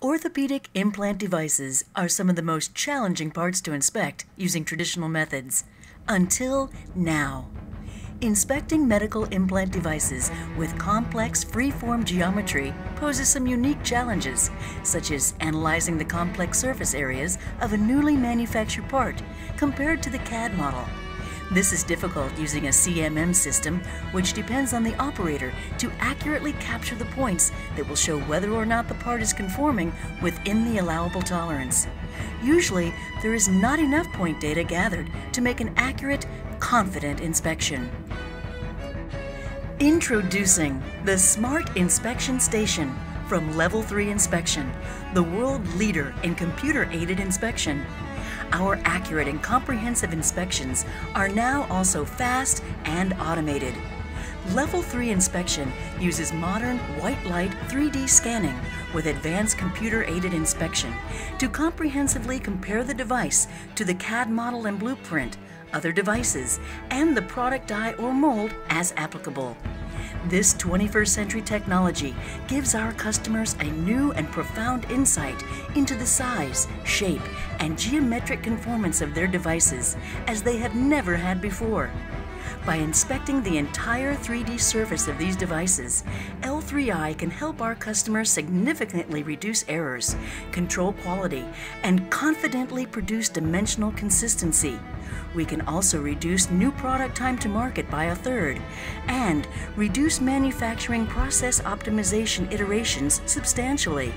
Orthopedic implant devices are some of the most challenging parts to inspect using traditional methods. Until now. Inspecting medical implant devices with complex free-form geometry poses some unique challenges, such as analyzing the complex surface areas of a newly manufactured part compared to the CAD model. This is difficult using a CMM system, which depends on the operator to accurately capture the points that will show whether or not the part is conforming within the allowable tolerance. Usually, there is not enough point data gathered to make an accurate, confident inspection. Introducing the Smart Inspection Station from Level 3 Inspection, the world leader in computer aided inspection. Our accurate and comprehensive inspections are now also fast and automated. Level 3 inspection uses modern white light 3D scanning with advanced computer aided inspection to comprehensively compare the device to the CAD model and blueprint, other devices, and the product die or mold as applicable. This 21st century technology gives our customers a new and profound insight into the size, shape, and geometric conformance of their devices as they have never had before. By inspecting the entire 3D surface of these devices, L3i can help our customers significantly reduce errors, control quality, and confidently produce dimensional consistency. We can also reduce new product time to market by a third and reduce manufacturing process optimization iterations substantially.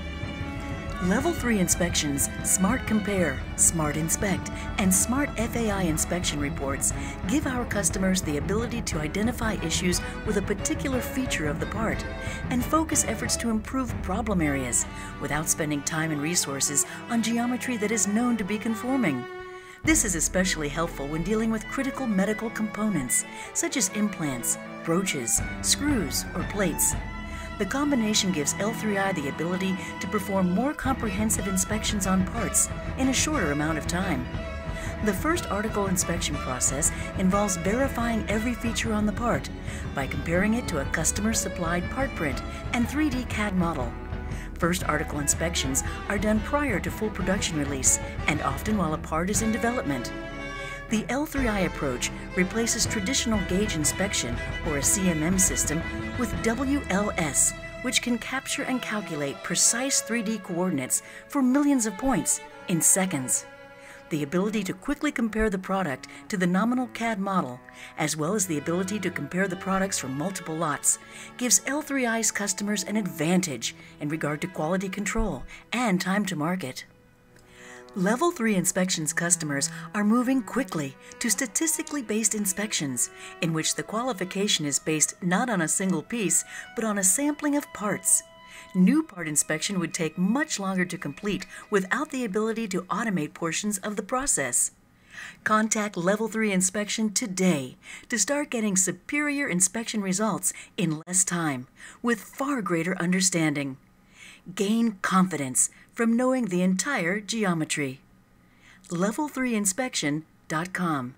Level 3 inspections, Smart Compare, Smart Inspect, and Smart FAI inspection reports give our customers the ability to identify issues with a particular feature of the part and focus efforts to improve problem areas without spending time and resources on geometry that is known to be conforming. This is especially helpful when dealing with critical medical components such as implants, broaches, screws, or plates. The combination gives L3i the ability to perform more comprehensive inspections on parts in a shorter amount of time. The first article inspection process involves verifying every feature on the part by comparing it to a customer supplied part print and 3D CAD model. First article inspections are done prior to full production release and often while a part is in development. The L3i approach replaces traditional gauge inspection, or a CMM system, with WLS, which can capture and calculate precise 3D coordinates for millions of points in seconds. The ability to quickly compare the product to the nominal CAD model, as well as the ability to compare the products from multiple lots, gives L3i's customers an advantage in regard to quality control and time to market. Level 3 inspections customers are moving quickly to statistically based inspections, in which the qualification is based not on a single piece, but on a sampling of parts. New part inspection would take much longer to complete without the ability to automate portions of the process. Contact Level 3 Inspection today to start getting superior inspection results in less time with far greater understanding. Gain confidence from knowing the entire geometry. Level3inspection.com